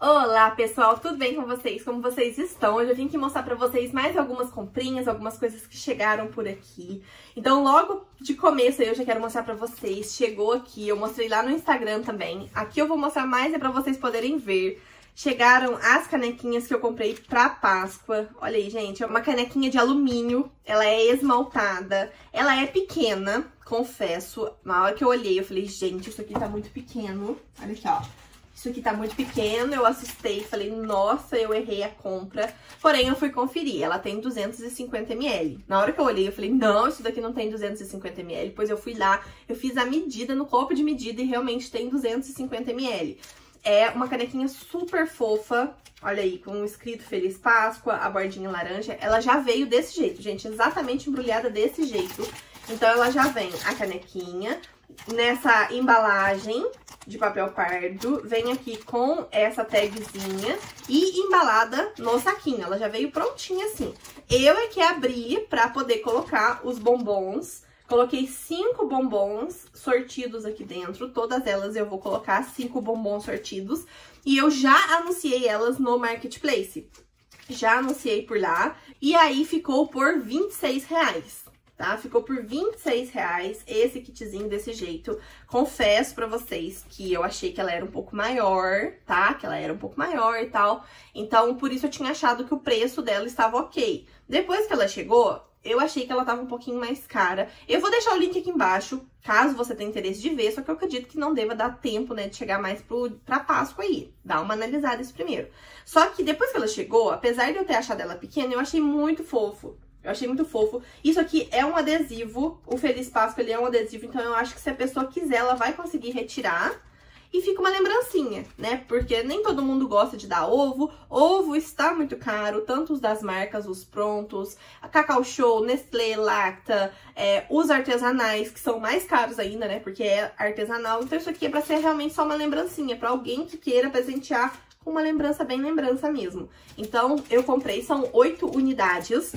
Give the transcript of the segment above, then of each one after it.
Olá pessoal, tudo bem com vocês? Como vocês estão? Hoje eu vim aqui mostrar pra vocês mais algumas comprinhas, algumas coisas que chegaram por aqui. Então logo de começo eu já quero mostrar pra vocês, chegou aqui, eu mostrei lá no Instagram também. Aqui eu vou mostrar mais é pra vocês poderem ver. Chegaram as canequinhas que eu comprei pra Páscoa. Olha aí, gente, é uma canequinha de alumínio, ela é esmaltada, ela é pequena, confesso. Na hora que eu olhei, eu falei, gente, isso aqui tá muito pequeno. Olha aqui, ó. Isso aqui tá muito pequeno, eu assustei, falei, nossa, eu errei a compra. Porém, eu fui conferir, ela tem 250 ml. Na hora que eu olhei, eu falei, não, isso daqui não tem 250 ml. Pois eu fui lá, eu fiz a medida no copo de medida e realmente tem 250 ml. É uma canequinha super fofa, olha aí, com escrito Feliz Páscoa, a bordinha laranja. Ela já veio desse jeito, gente, exatamente embrulhada desse jeito. Então, ela já vem a canequinha nessa embalagem de papel pardo, vem aqui com essa tagzinha e embalada no saquinho. Ela já veio prontinha assim. Eu é que abri pra poder colocar os bombons. Coloquei cinco bombons sortidos aqui dentro. Todas elas eu vou colocar cinco bombons sortidos. E eu já anunciei elas no Marketplace. Já anunciei por lá. E aí ficou por 26 reais tá? Ficou por 26 reais esse kitzinho desse jeito. Confesso pra vocês que eu achei que ela era um pouco maior, tá? Que ela era um pouco maior e tal. Então, por isso eu tinha achado que o preço dela estava ok. Depois que ela chegou, eu achei que ela tava um pouquinho mais cara. Eu vou deixar o link aqui embaixo, caso você tenha interesse de ver, só que eu acredito que não deva dar tempo, né, de chegar mais pro, pra Páscoa aí. Dá uma analisada isso primeiro. Só que depois que ela chegou, apesar de eu ter achado ela pequena, eu achei muito fofo. Eu achei muito fofo. Isso aqui é um adesivo, o Feliz Páscoa ele é um adesivo, então eu acho que se a pessoa quiser, ela vai conseguir retirar. E fica uma lembrancinha, né? Porque nem todo mundo gosta de dar ovo. Ovo está muito caro, tanto os das marcas, os prontos, a Cacau Show, Nestlé, Lacta, é, os artesanais, que são mais caros ainda, né? Porque é artesanal. Então isso aqui é pra ser realmente só uma lembrancinha, pra alguém que queira presentear com uma lembrança bem lembrança mesmo. Então, eu comprei, são oito unidades.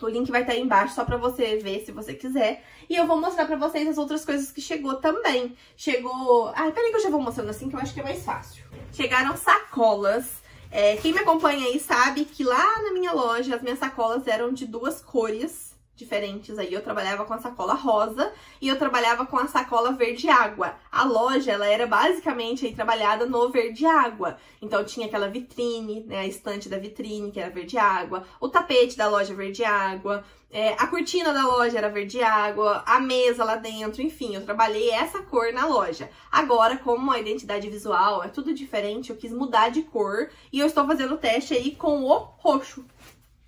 O link vai estar aí embaixo só pra você ver se você quiser. E eu vou mostrar pra vocês as outras coisas que chegou também. Chegou... Ai, peraí que eu já vou mostrando assim, que eu acho que é mais fácil. Chegaram sacolas. É, quem me acompanha aí sabe que lá na minha loja as minhas sacolas eram de duas cores diferentes aí. Eu trabalhava com a sacola rosa e eu trabalhava com a sacola verde água. A loja, ela era basicamente aí trabalhada no verde água. Então tinha aquela vitrine, né, a estante da vitrine, que era verde água, o tapete da loja verde água, é, a cortina da loja era verde água, a mesa lá dentro, enfim, eu trabalhei essa cor na loja. Agora, como a identidade visual é tudo diferente, eu quis mudar de cor e eu estou fazendo o teste aí com o roxo.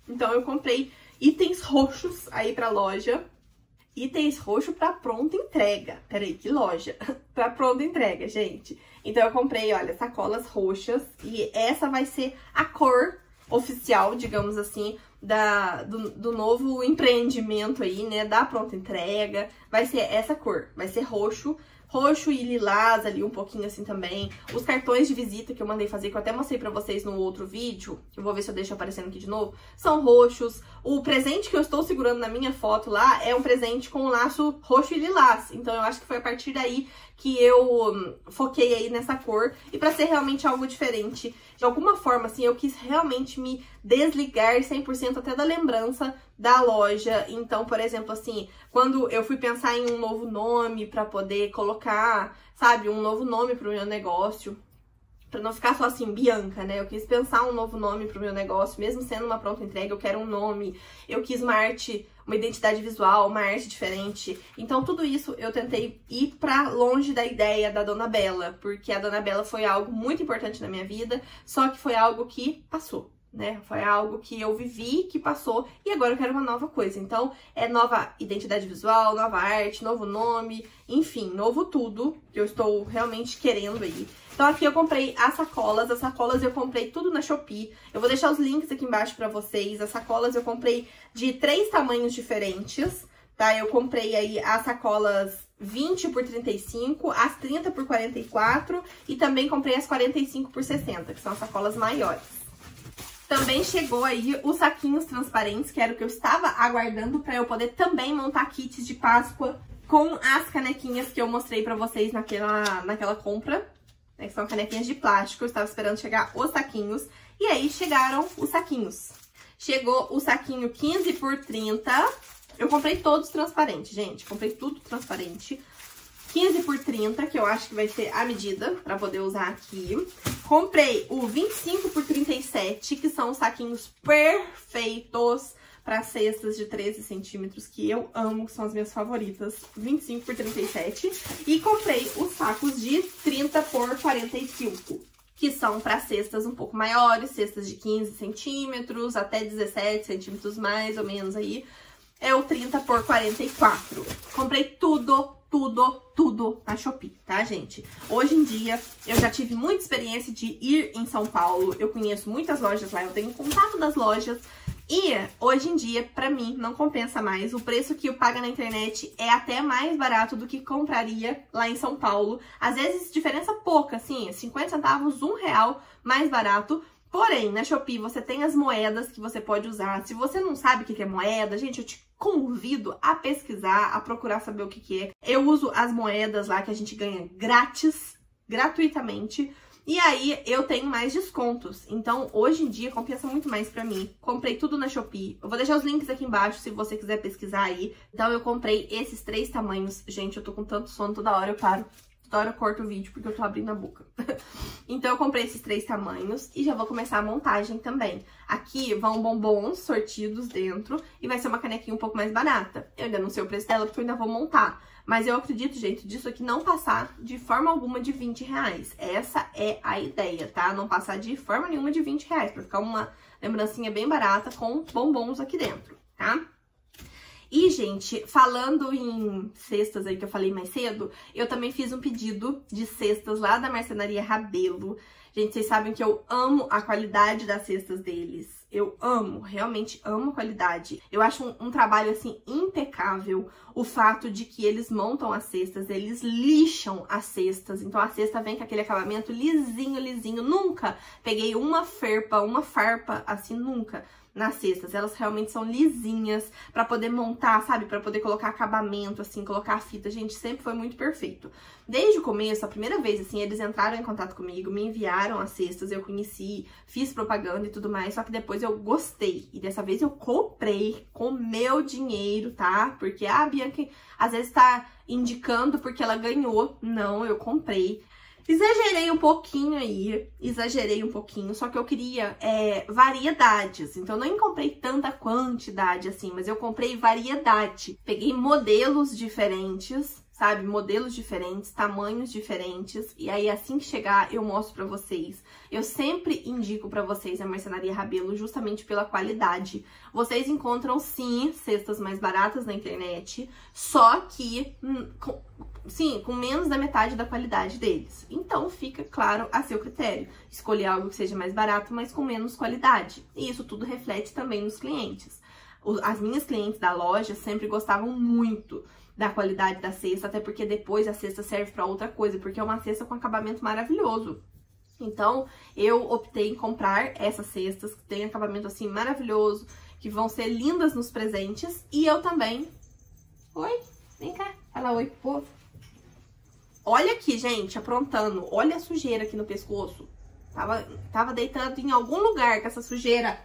Então eu comprei Itens roxos aí pra loja. Itens roxo pra pronta entrega. Peraí, que loja? pra pronta entrega, gente. Então eu comprei, olha, sacolas roxas. E essa vai ser a cor oficial, digamos assim, da, do, do, novo empreendimento aí, né, da pronta entrega, vai ser essa cor, vai ser roxo, roxo e lilás ali um pouquinho assim também. Os cartões de visita que eu mandei fazer, que eu até mostrei pra vocês no outro vídeo, eu vou ver se eu deixo aparecendo aqui de novo, são roxos. O presente que eu estou segurando na minha foto lá é um presente com laço roxo e lilás. Então eu acho que foi a partir daí que eu hum, foquei aí nessa cor. E pra ser realmente algo diferente, de alguma forma, assim, eu quis realmente me desligar 100% até da lembrança da loja. Então, por exemplo, assim, quando eu fui pensar em um novo nome para poder colocar, sabe, um novo nome pro meu negócio, para não ficar só assim, Bianca, né? Eu quis pensar um novo nome pro meu negócio, mesmo sendo uma pronta entrega, eu quero um nome. Eu quis uma arte, uma identidade visual, uma arte diferente. Então, tudo isso eu tentei ir para longe da ideia da Dona Bela, porque a Dona Bela foi algo muito importante na minha vida, só que foi algo que passou né? Foi algo que eu vivi, que passou e agora eu quero uma nova coisa. Então, é nova identidade visual, nova arte, novo nome, enfim, novo tudo que eu estou realmente querendo aí. Então, aqui eu comprei as sacolas. As sacolas eu comprei tudo na Shopee. Eu vou deixar os links aqui embaixo pra vocês. As sacolas eu comprei de três tamanhos diferentes, tá? Eu comprei aí as sacolas 20 por 35, as 30 por 44 e também comprei as 45 por 60, que são as sacolas maiores. Também chegou aí os saquinhos transparentes, que era o que eu estava aguardando para eu poder também montar kits de Páscoa com as canequinhas que eu mostrei para vocês naquela, naquela compra. né, que são canequinhas de plástico. Eu estava esperando chegar os saquinhos. E aí chegaram os saquinhos. Chegou o saquinho 15 por 30. Eu comprei todos transparentes, gente. Comprei tudo transparente. 15 por 30, que eu acho que vai ser a medida pra poder usar aqui. Comprei o 25 por 37, que são os saquinhos perfeitos para cestas de 13 centímetros, que eu amo, que são as minhas favoritas, 25 por 37. E comprei os sacos de 30 por 45, que são para cestas um pouco maiores, cestas de 15 centímetros até 17 centímetros mais ou menos aí. É o 30 por 44. Comprei tudo tudo, tudo na Shopee, tá, gente? Hoje em dia, eu já tive muita experiência de ir em São Paulo, eu conheço muitas lojas lá, eu tenho contato das lojas, e hoje em dia, pra mim, não compensa mais. O preço que eu pago na internet é até mais barato do que compraria lá em São Paulo. Às vezes, diferença pouca, assim, 50 centavos, um real mais barato. Porém, na Shopee você tem as moedas que você pode usar. Se você não sabe o que é moeda, gente, eu te convido a pesquisar, a procurar saber o que, é. Eu uso as moedas lá que a gente ganha grátis, gratuitamente. E aí eu tenho mais descontos. Então, hoje em dia, compensa muito mais pra mim. Comprei tudo na Shopee. Eu vou deixar os links aqui embaixo se você quiser pesquisar aí. Então, eu comprei esses três tamanhos. Gente, eu tô com tanto sono, toda hora eu paro. Hora eu corto o vídeo porque eu tô abrindo a boca. então eu comprei esses três tamanhos e já vou começar a montagem também. Aqui vão bombons sortidos dentro e vai ser uma canequinha um pouco mais barata. Eu ainda não sei o preço dela porque eu ainda vou montar. Mas eu acredito, gente, disso aqui não passar de forma alguma de 20 reais. Essa é a ideia, tá? Não passar de forma nenhuma de 20 reais, pra ficar uma lembrancinha bem barata com bombons aqui dentro, tá? E, gente, falando em cestas aí que eu falei mais cedo, eu também fiz um pedido de cestas lá da Marcenaria Rabelo. Gente, vocês sabem que eu amo a qualidade das cestas deles. Eu amo, realmente amo a qualidade. Eu acho um, um, trabalho, assim, impecável o fato de que eles montam as cestas, eles lixam as cestas. Então, a cesta vem com aquele acabamento lisinho, lisinho. Nunca peguei uma ferpa, uma farpa, assim, nunca nas cestas. Elas realmente são lisinhas para poder montar, sabe? Para poder colocar acabamento, assim, colocar fita. Gente, sempre foi muito perfeito. Desde o começo, a primeira vez, assim, eles entraram em contato comigo, me enviaram as cestas, eu conheci, fiz propaganda e tudo mais, só que depois eu gostei. E dessa vez eu comprei com meu dinheiro, tá? Porque a Bianca às vezes tá indicando porque ela ganhou. Não, eu comprei. Exagerei um pouquinho aí, exagerei um pouquinho, só que eu queria é, variedades. Então, eu não comprei tanta quantidade assim, mas eu comprei variedade. Peguei modelos diferentes, sabe? Modelos diferentes, tamanhos diferentes. E aí, assim que chegar, eu mostro pra vocês. Eu sempre indico pra vocês a Mercenaria Rabelo justamente pela qualidade. Vocês encontram, sim, cestas mais baratas na internet, só que... Hum, com sim, com menos da metade da qualidade deles. Então fica claro a seu critério. Escolher algo que seja mais barato, mas com menos qualidade. E isso tudo reflete também nos clientes. As minhas clientes da loja sempre gostavam muito da qualidade da cesta, até porque depois a cesta serve para outra coisa, porque é uma cesta com acabamento maravilhoso. Então, eu optei em comprar essas cestas que tem acabamento assim maravilhoso, que vão ser lindas nos presentes, e eu também Oi, vem cá, fala oi povo. Olha aqui, gente, aprontando. Olha a sujeira aqui no pescoço. Tava, tava deitando em algum lugar com essa sujeira.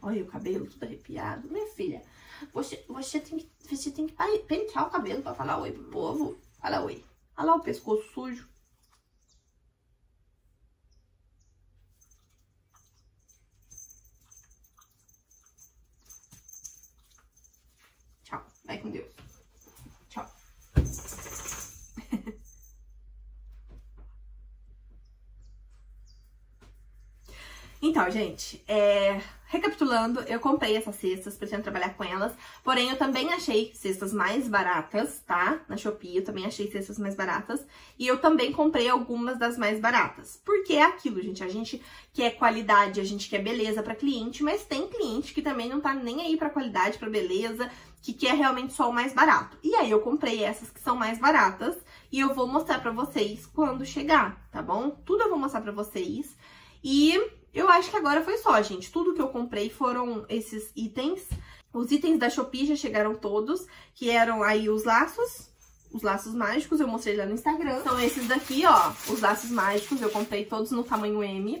Olha o cabelo tudo arrepiado. Minha filha, você, você, tem, que, você tem que pentear o cabelo pra falar oi pro povo. Fala oi. Olha lá o pescoço sujo. Tchau. Vai com Deus. Então, gente, é... recapitulando, eu comprei essas cestas, pretendo trabalhar com elas, porém eu também achei cestas mais baratas, tá? Na Shopee eu também achei cestas mais baratas, e eu também comprei algumas das mais baratas. Porque é aquilo, gente, a gente quer qualidade, a gente quer beleza para cliente, mas tem cliente que também não tá nem aí pra qualidade, pra beleza, que quer realmente só o mais barato. E aí eu comprei essas que são mais baratas, e eu vou mostrar pra vocês quando chegar, tá bom? Tudo eu vou mostrar pra vocês. E eu acho que agora foi só, gente. Tudo que eu comprei foram esses itens. Os itens da Shopee já chegaram todos, que eram aí os laços, os laços mágicos, eu mostrei lá no Instagram. São esses daqui, ó, os laços mágicos, eu comprei todos no tamanho M.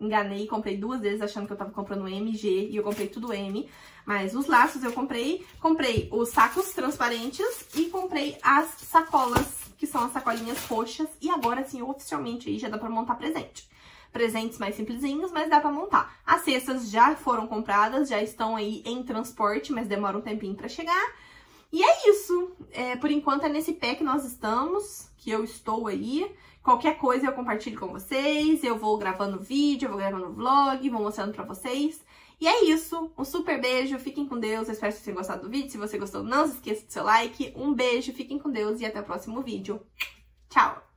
Enganei, comprei duas vezes achando que eu tava comprando MG e eu comprei tudo M. Mas os laços eu comprei, comprei os sacos transparentes e comprei as sacolas, que são as sacolinhas roxas. E agora sim, oficialmente aí já dá pra montar presente presentes mais simplesinhos, mas dá pra montar. As cestas já foram compradas, já estão aí em transporte, mas demora um tempinho pra chegar. E é isso. É, por enquanto é nesse pé que nós estamos, que eu estou aí. Qualquer coisa eu compartilho com vocês, eu vou gravando vídeo, eu vou gravando vlog, vou mostrando pra vocês. E é isso, um super beijo, fiquem com Deus, eu espero que vocês tenham gostado do vídeo. Se você gostou, não se esqueça do seu like. Um beijo, fiquem com Deus e até o próximo vídeo. Tchau!